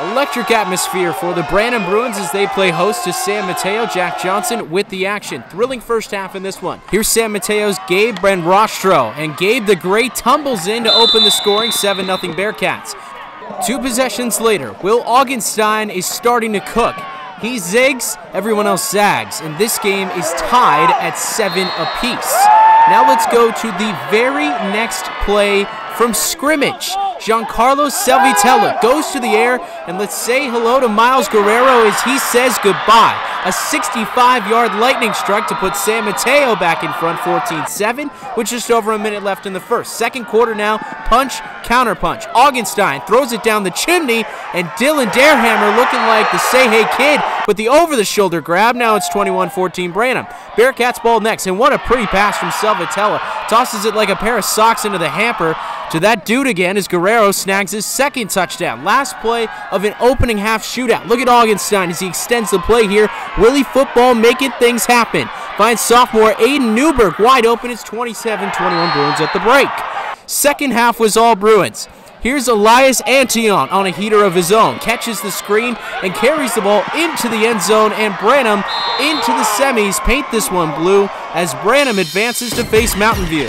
Electric atmosphere for the Branham Bruins as they play host to San Mateo. Jack Johnson with the action. Thrilling first half in this one. Here's San Mateo's Gabe Buenrostro, and Gabe the Great tumbles in to open the scoring 7 0 Bearcats. Two possessions later, Will Augenstein is starting to cook. He zigs, everyone else zags, and this game is tied at seven apiece. Now let's go to the very next play from scrimmage. Giancarlo Selvitella goes to the air, and let's say hello to Myles Guerrero as he says goodbye. A 65-yard lightning strike to put San Mateo back in front 14-7 with just over a minute left in the first. Second quarter now, punch, counter punch. Augenstein throws it down the chimney, and Dylan Derharmer looking like the say hey kid with the over-the-shoulder grab. Now it's 21-14 Branham. Bearcats ball next, and what a pretty pass from Selvitella. Tosses it like a pair of socks into the hamper to that dude again as Guerrero snags his second touchdown. Last play of an opening half shootout. Look at Augenstein as he extends the play here. Willy football making things happen. Finds sophomore Aden Newberg wide open. It's 27-21 Bruins at the break. Second half was all Bruins. Here's Elias Antillon on a heater of his own. Catches the screen and carries the ball into the end zone, and Branham into the semis. Paint this one blue as Branham advances to face Mountain View.